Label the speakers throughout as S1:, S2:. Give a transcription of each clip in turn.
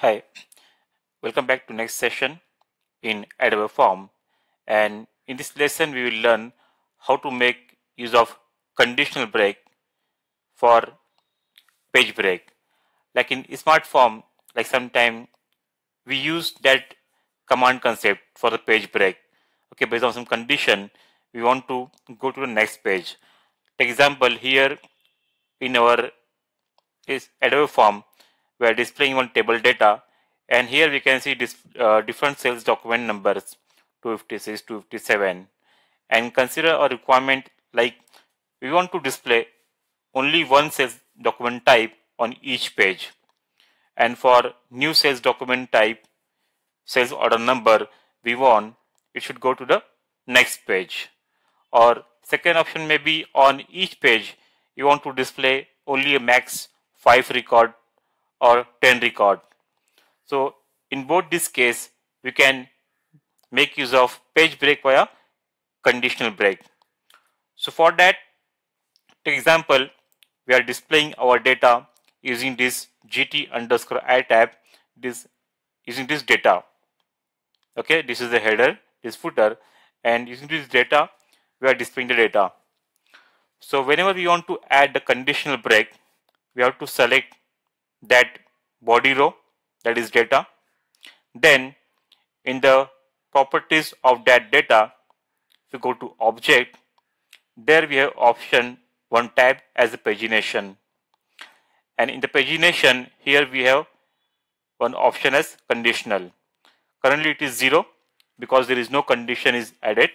S1: Hi, welcome back to next session in Adobe Form and in this lesson we will learn how to make use of conditional break for page break. Like in Smart Form, like sometime we use that command concept for the page break. Okay, based on some condition, we want to go to the next page. Example here in our is Adobe Form, we are displaying one table data and here we can see this uh, different sales document numbers 256 257 and consider a requirement like we want to display only one sales document type on each page. And for new sales document type sales order number we want it should go to the next page. Or second option may be on each page you want to display only a max 5 record or 10 record. So in both this case, we can make use of page break via conditional break. So for that, example, we are displaying our data using this gt underscore i tab, this using this data. Okay, this is the header, this footer, and using this data, we are displaying the data. So whenever we want to add the conditional break, we have to select that body row that is data. Then in the properties of that data if you go to object there we have option one tab as a pagination. And in the pagination here we have one option as conditional. Currently it is zero because there is no condition is added.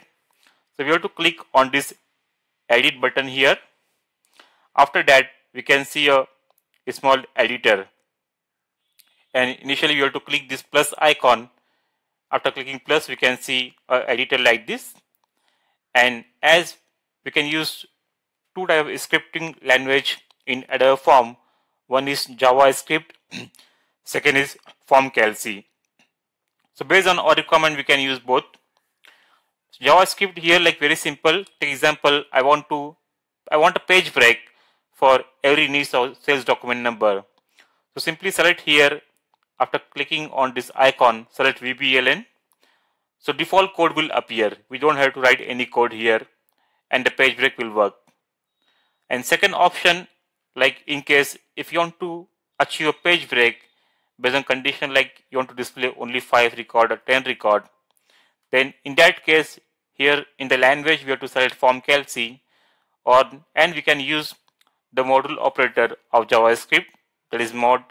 S1: So we have to click on this edit button here. After that we can see a, a small editor. And initially you have to click this plus icon. After clicking plus we can see a editor like this. And as we can use two type of scripting language in Adobe Form one is JavaScript second is Formcalc so based on our requirement we can use both. JavaScript here like very simple. Take example I want to I want a page break for every niche sales document number so simply select here after clicking on this icon, select VBELN. So default code will appear. We don't have to write any code here and the page break will work. And second option, like in case if you want to achieve a page break based on condition like you want to display only 5 record or 10 record, then in that case here in the language we have to select Formcalc or and we can use the module operator of JavaScript that is mod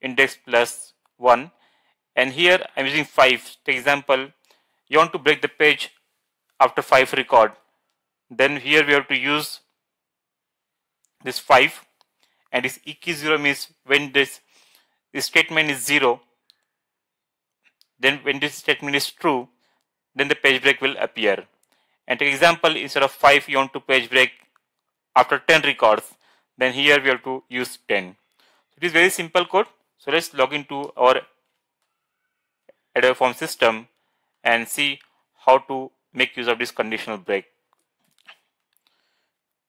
S1: index plus 1 and here I'm using 5 for example you want to break the page after 5 record. Then here we have to use this 5 and this e key 0 means when this, this statement is 0 then when this statement is true then the page break will appear. And for example instead of 5 you want to page break after 10 records then here we have to use 10 it is very simple code so let's log into our Adobe Form system and see how to make use of this conditional break.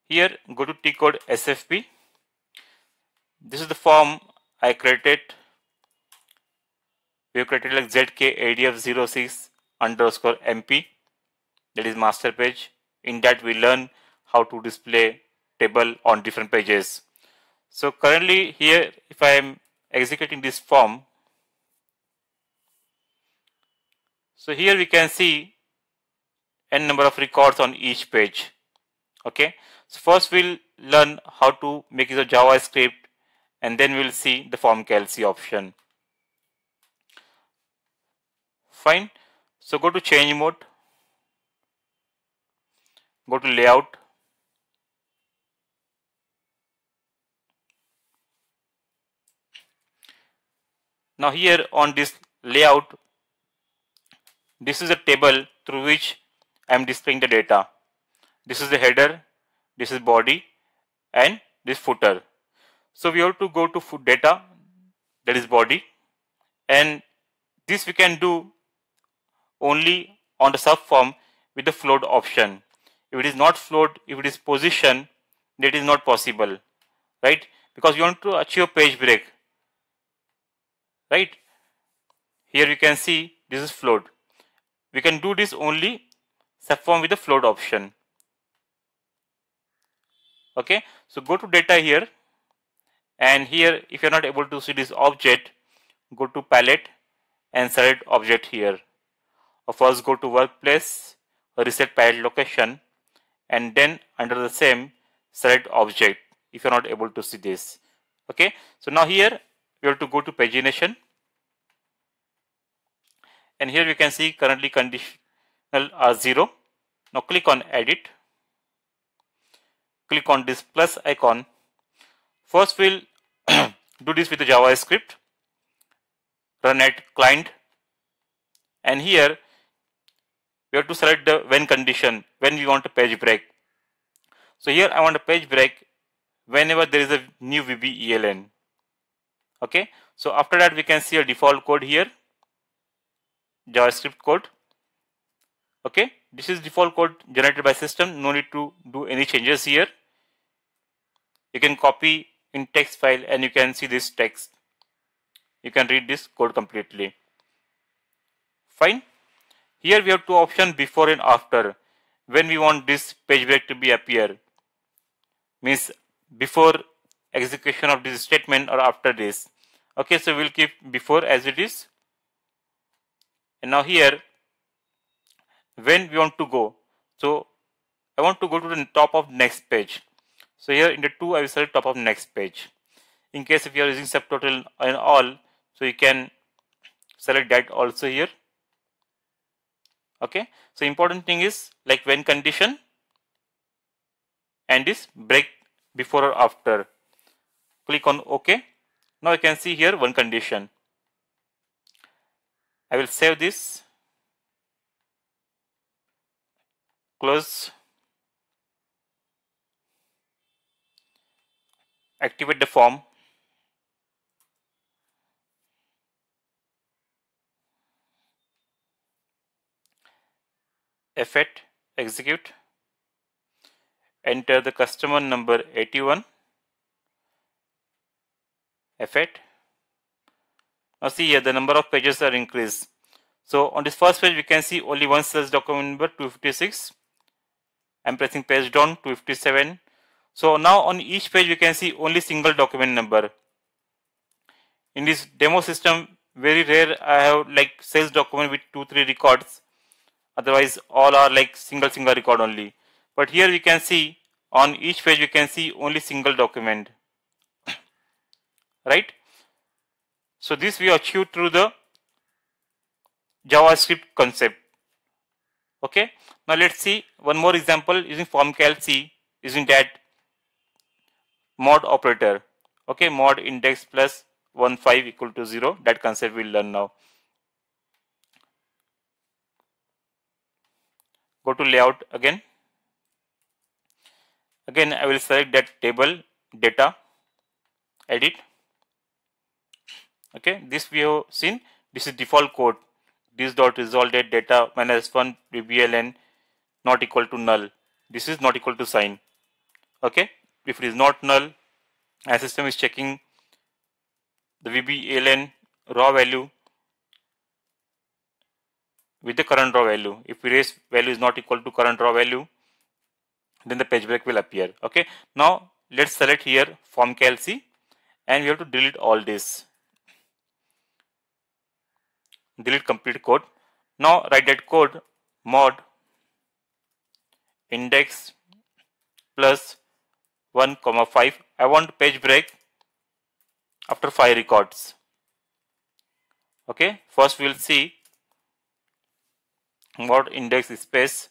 S1: Here go to T code SFP. This is the form I created. We have created like ZK underscore MP that is master page. In that we learn how to display table on different pages. So currently here if I am executing this form. So here we can see n number of records on each page. Okay. So first we'll learn how to make use of JavaScript and then we'll see the Formcalc option. Fine. So go to change mode. Go to layout Now here on this layout, this is a table through which I am displaying the data. This is the header, this is body and this footer. So we have to go to foot data that is body and this we can do only on the subform with the float option. If it is not float, if it is position, that is not possible, right? Because you want to achieve page break right here you can see this is float. We can do this only subform with the float option. Okay, so go to data here and here if you're not able to see this object, go to palette and select object here. Or first go to workplace, reset palette location and then under the same select object if you're not able to see this. Okay, so now here we have to go to pagination and here we can see currently conditional are 0. Now click on edit, click on this plus icon. First we'll do this with the JavaScript, run at client and here we have to select the when condition when we want a page break. So here I want a page break whenever there is a new VBELN. Okay, so after that we can see a default code here JavaScript code. Okay, this is default code generated by system. No need to do any changes here. You can copy in text file and you can see this text. You can read this code completely. Fine. Here we have two options before and after. When we want this page break to be appear, means before execution of this statement or after this. Okay, so we'll keep before as it is. And now here when we want to go so I want to go to the top of next page. So here in the 2 I will select top of next page. In case if you are using subtotal and all so you can select that also here. Okay so important thing is like when condition and this break before or after click on ok. Now you can see here one condition. I will save this, close, activate the form, effect, execute, enter the customer number 81, effect, now see here the number of pages are increased. So on this first page we can see only one sales document number 256. I'm pressing page down 257. So now on each page we can see only single document number. In this demo system very rare I have like sales document with 2-3 records. Otherwise all are like single single record only. But here we can see on each page we can see only single document. Right? So this we achieve through the JavaScript concept. Okay. Now let's see one more example using formcalc using that mod operator. Okay, mod index plus 1 5 equal to 0 that concept we'll learn now. Go to layout again. Again I will select that table data edit okay this we have seen. This is default code. This dot resolve data minus 1 vbeln not equal to null. This is not equal to sign. Okay if it is not null our system is checking the vbeln raw value with the current raw value. If raise value is not equal to current raw value then the page break will appear. Okay now let's select here formcalc and we have to delete all this delete complete code. Now write that code mod index plus 1 comma 5. I want page break after 5 records. Okay, first we'll see mod index space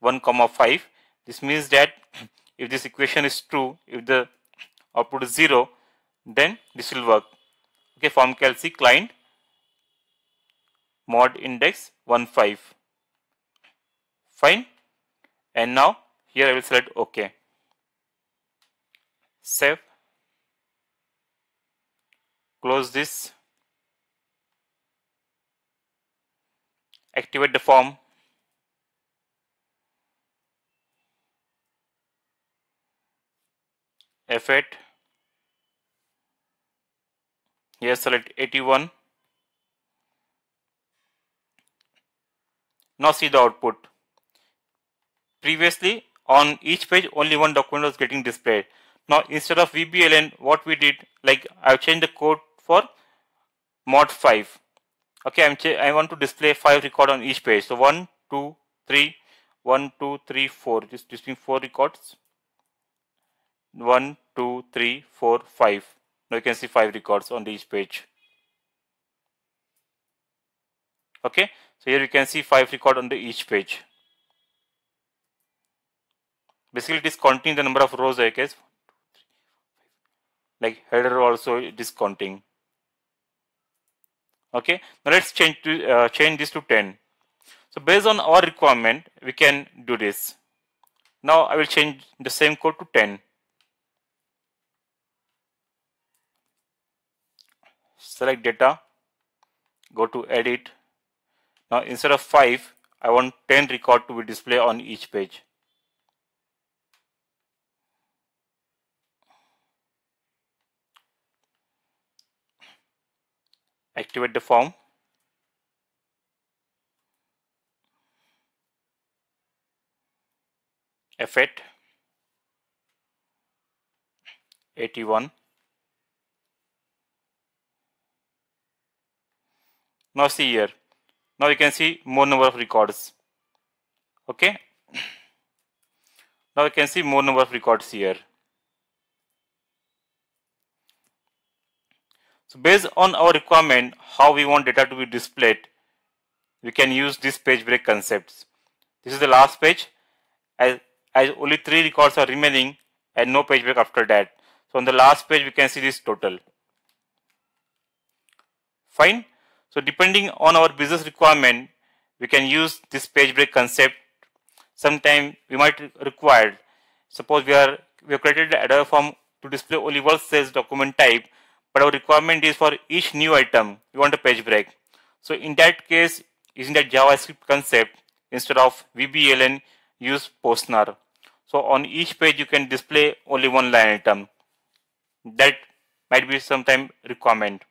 S1: 1 comma 5. This means that if this equation is true, if the output is 0, then this will work. Okay, form calc client mod index 15 fine. And now here I will select OK. Save. Close this. Activate the form. F8 here select 81 Now see the output. Previously on each page only one document was getting displayed. Now instead of VBELN what we did like I've changed the code for mod 5. Okay, I'm I want to display 5 record on each page. So 1, 2, 3, 1, 2, 3, 4. Just displaying 4 records. 1, 2, 3, 4, 5. Now you can see 5 records on each page. Okay, so here you can see 5 record on the each page. Basically it is counting the number of rows I guess. Like header also it is counting. Okay, now let's change to uh, change this to 10. So based on our requirement, we can do this. Now I will change the same code to 10. Select data, go to edit. Now instead of 5, I want 10 record to be displayed on each page. Activate the form. F8 81 now see here now you can see more number of records okay now you can see more number of records here so based on our requirement how we want data to be displayed we can use this page break concepts this is the last page as as only three records are remaining and no page break after that. So on the last page we can see this total. Fine. So depending on our business requirement, we can use this page break concept. Sometime we might require, suppose we are we have created the Adobe form to display only one sales document type, but our requirement is for each new item, we want a page break. So in that case, using that JavaScript concept, instead of VBELN, use POSNR. So on each page you can display only one line item. That might be sometime requirement.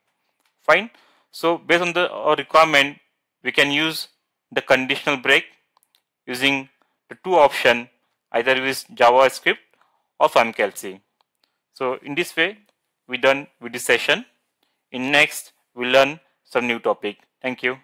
S1: Fine. So based on the uh, requirement, we can use the conditional break using the two option either with JavaScript or FormCalc. So in this way, we done with this session. In next, we learn some new topic. Thank you.